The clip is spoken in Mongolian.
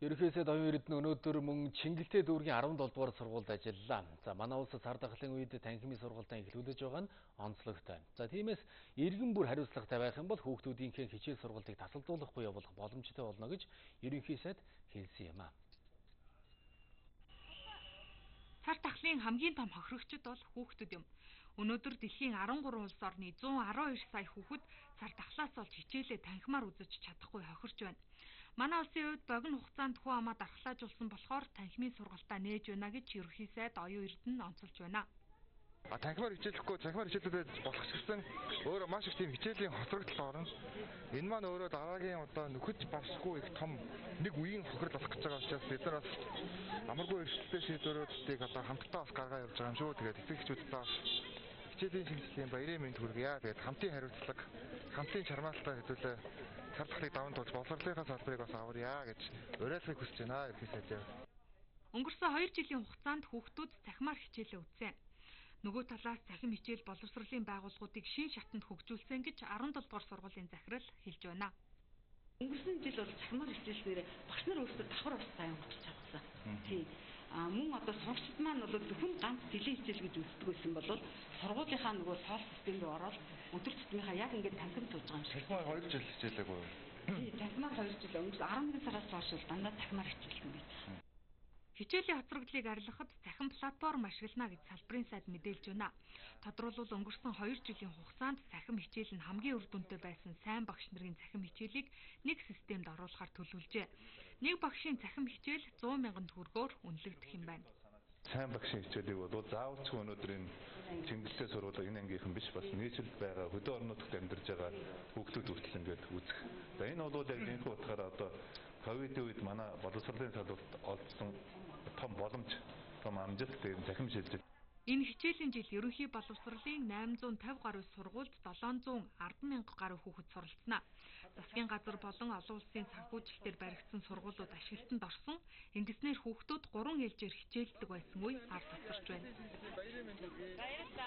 Ерөнхийдөө оюун эрдэнэ өнөөдөр мөн Чингэлтэй дүүргийн 17 дугаар сургуульд ажиллалаа. За манай улсад цар тахлын үед танхимын сургуультаа эхлүүлж байгаа нь онцлогтой. За тиймээс иргэн бүр хариуцлагатай байх юм бол хүүхдүүдийнхээ хичээл сургалтыг тасалдуулахгүй явуулах боломжтой болно гэж ерөнхий сайд хэлсэн юм а. Цар тахлын хамгийн том хохирогчд бол хүүхдүүд юм. Өнөөдөр дэлхийн 13 улс орны 112 сая хүүхэд цар тахлаас олж хичээлээ танхимаар үзэж чадахгүй хохирч байна. Манай улсын хувьд богино хугацаанд хүү амаа дархлаажуулсан болохоор танхимын сургалтаа нээж байна гэж ерөнхий сайд оюун эрдэнэ онцолж байна. А танхимаар хичээлэхгүй танхимаар хичээлээд болох гэсэн өөрөө маш их тийм хичээлийн хоцрогдол орно. Энэ маань өөрөө дараагийн одоо нөхөж барсгүй их том нэг үеийн хохирол болох гэж байгаа учраас бид нар бас амаргүй эрсдэлтэй шийдвэрүүдийг одоо хамтдаа бас гаргаа явуулж байгаа юм шүү. Тэгээд эцэгчүүд бас хичээлийн шинжилгээний баярын мэнд хүргье. Тэгээд хамтын хариуцлага, хамтын чармаалтаа хэдүүлээ цар тахлыг даван туулж боловсролынхаа салбарыг бас аварья гэж уриалгыг хүсэж байна. Ерхий сайжээ. Өнгөрсөн 2 жилийн хугацаанд хүүхдүүд цахимаар хичээлээ үзсэн. Нөгөө талаас цахим хичээл боловсролын байгууллагуудыг шин шатанд хөгжүүлсэн гэж 17 дугаар сургуулийн захирал хэлж байна. Өнгөрсөн жил бол цахимаар хичээлснээр багш нар өөрсдөө давхар бас сайн өнгөрч чадсан. Тийм мөн одоо сурагчид маань бол зөвхөн ганц жилийн хичээл гэж үздэг байсан бол сургуулийнхаа нөгөө соол систем рүү ороод өдөр тутмынхаа яг ингээд танхим тууж байгаа юм шиг. Танхимаар 2 жил хичээлээгүй юу? Танхимаар 2 жил өнгөрсөн 11 сараас хойш дандаа танхимаар хичээлсэн. Хичээлийн хоцрогдлыг арилгахад цахим платформ ашиглана гэж салбарын сайд мэдээлж байна. Тодорхойлбол өнгөрсөн 2 жилийн хугацаанд цахим хичээл нь хамгийн үр дүнтэй байсан сайн багш нарын цахим хичээлийг нэг системд оруулахар төлөвлөжээ. Нэг багшийн цахим хичээл 100 мянган төгрөгөөр үнэлэгдэх юм байна сайн багшийн хичээлийг бол заавалчгүй өнөөдөр энэ Чингэлтэй сургууль энэ ангийнхан биш бас нийслэлд байгаа хөдөө орнуудад амьдарж байгаа хүүхдүүд хүртэл ингээд үзэх. За энэ бол яг энэ утгаараа одоо ковидын үед манай боловсролын салбарт олдсон том боломж, том амжилт дээр захим шилжил Энэ хичээлийн жил ерөнхий боловсролын 850 гаруй сургуульд 710 мянга гаруй хүүхэд суралцсанаа. Засгийн газар болон олон улсын санхүүжилтээр баригдсан сургуулиуд ашиглалтанд орсон. Ингэснээр хүүхдүүд 3 ээлжээр хичээлдэг байсан үе ар тасарч байна. Баярлалаа.